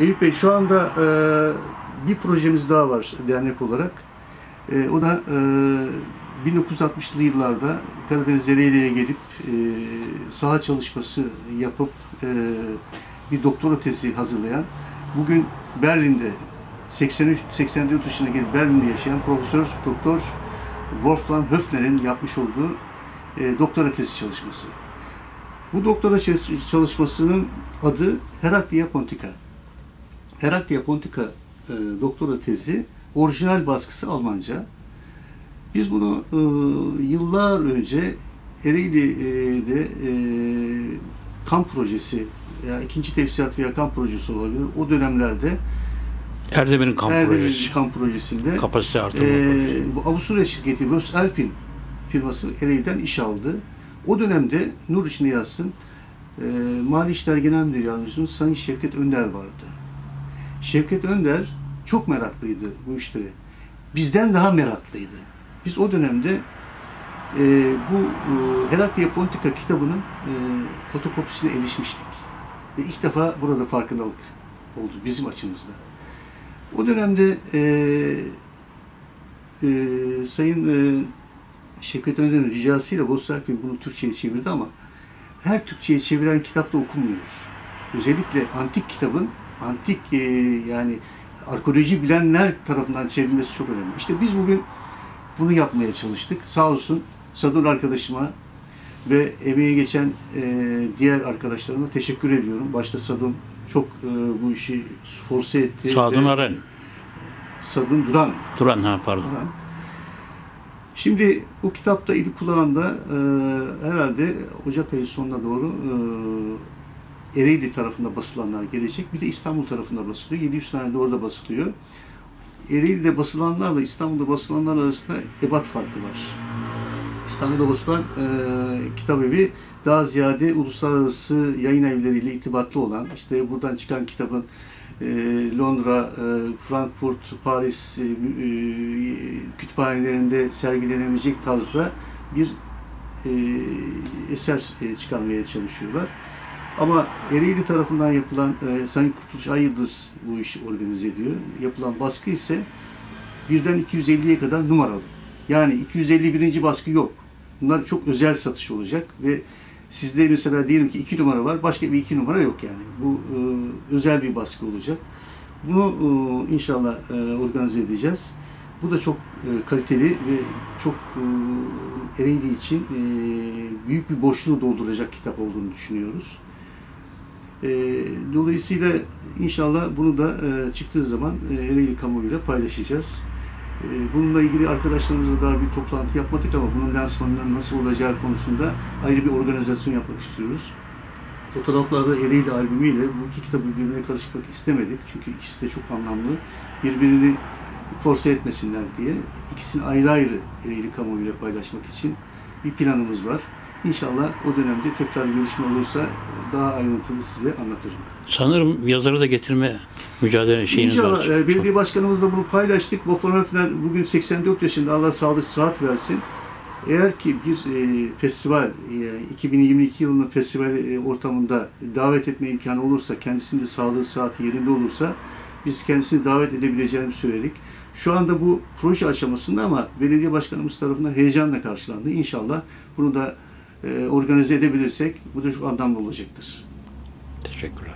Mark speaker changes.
Speaker 1: Eyüp Bey şu anda e, bir projemiz daha var dernek olarak. E, o da e, 1960'lı yıllarda Karadeniz Ereğli'ye gelip e, saha çalışması yapıp e, bir doktora tezi hazırlayan, bugün Berlin'de 83 84 yaşına gelip Berlin'de yaşayan Profesör Doktor Wolfgang Höfner'in yapmış olduğu e, doktora tezi çalışması. Bu doktora çalışmasının adı Heraklia Pontica. Heraklia Pontica e, doktora tezi orijinal baskısı Almanca. Biz bunu e, yıllar önce Ereğli'de e, kamp projesi ya ikinci tefsiyat veya kamp projesi olabilir. O dönemlerde
Speaker 2: Erdemir'in kamp
Speaker 1: Erdemir'in
Speaker 2: projesi.
Speaker 1: kamp projesinde
Speaker 2: Kapasite artırma
Speaker 1: ee,
Speaker 2: projesi.
Speaker 1: bu Avusturya şirketi Vosalpin firması Ereğli'den iş aldı. O dönemde nur içinde yazsın e, Mali İşler Genel Müdür Yardımcısı Sayın Şevket Önder vardı. Şevket Önder çok meraklıydı bu işlere. Bizden daha meraklıydı. Biz o dönemde e, bu e, Heraklia Pontica kitabının e, fotokopisine erişmiştik. Ve ilk defa burada farkındalık oldu bizim açımızda. O dönemde e, e, Sayın e, Şevket Önder'in ricasıyla Volkswagen bunu Türkçe'ye çevirdi ama her Türkçe'ye çeviren kitap da okunmuyor. Özellikle antik kitabın, antik e, yani arkeoloji bilenler tarafından çevrilmesi çok önemli. İşte biz bugün bunu yapmaya çalıştık. Sağ olsun Sadur arkadaşıma ve emeği geçen e, diğer arkadaşlarıma teşekkür ediyorum. Başta Sadun çok e, bu işi force etti.
Speaker 2: Sadun
Speaker 1: ve-
Speaker 2: Aren.
Speaker 1: Sadun Duran.
Speaker 2: Duran ha pardon.
Speaker 1: Duran. Şimdi o kitapta ilk kulağında e, herhalde Ocak ayı sonuna doğru e, Ereğli tarafında basılanlar gelecek. Bir de İstanbul tarafında basılıyor. 700 tane de orada basılıyor. Ereğli'de basılanlarla İstanbul'da basılanlar arasında ebat farkı var. İstanbul'da basılan e, kitap evi daha ziyade uluslararası yayın evleriyle irtibatlı olan, işte buradan çıkan kitabın e, Londra, e, Frankfurt, Paris e, e, kütüphanelerinde sergilenebilecek tarzda bir e, eser e, çıkarmaya çalışıyorlar. Ama Ereğli tarafından yapılan, e, Sayın Kurtuluş Ay Yıldız bu işi organize ediyor. Yapılan baskı ise birden 250'ye kadar numaralı. Yani 251. baskı yok. Bunlar çok özel satış olacak ve sizde mesela diyelim ki iki numara var, başka bir iki numara yok yani. Bu e, özel bir baskı olacak. Bunu e, inşallah e, organize edeceğiz. Bu da çok e, kaliteli ve çok e, Ereğli için e, büyük bir boşluğu dolduracak kitap olduğunu düşünüyoruz. E, dolayısıyla inşallah bunu da e, çıktığı zaman e, Ereğli kamuoyuyla paylaşacağız. E, bununla ilgili arkadaşlarımızla daha bir toplantı yapmadık ama bunun lansmanının nasıl olacağı konusunda ayrı bir organizasyon yapmak istiyoruz. Fotoğraflarda Ereğli albümüyle bu iki kitabı birbirine karıştırmak istemedik. Çünkü ikisi de çok anlamlı. Birbirini force etmesinler diye ikisini ayrı ayrı Ereğli kamuoyuyla paylaşmak için bir planımız var. İnşallah o dönemde tekrar görüşme olursa daha ayrıntılı size anlatırım.
Speaker 2: Sanırım yazarı da getirme mücadele şeyiniz
Speaker 1: İnşallah
Speaker 2: var.
Speaker 1: e, belediye başkanımızla bunu paylaştık. Bu fotoğraflar bugün 84 yaşında Allah sağlık sıhhat versin. Eğer ki bir e, festival, e, 2022 yılının festival e, ortamında davet etme imkanı olursa, kendisinin de sağlığı sıhhati yerinde olursa biz kendisini davet edebileceğini söyledik. Şu anda bu proje aşamasında ama belediye başkanımız tarafından heyecanla karşılandı. İnşallah bunu da e, organize edebilirsek bu da çok anlamlı olacaktır.
Speaker 2: Teşekkürler.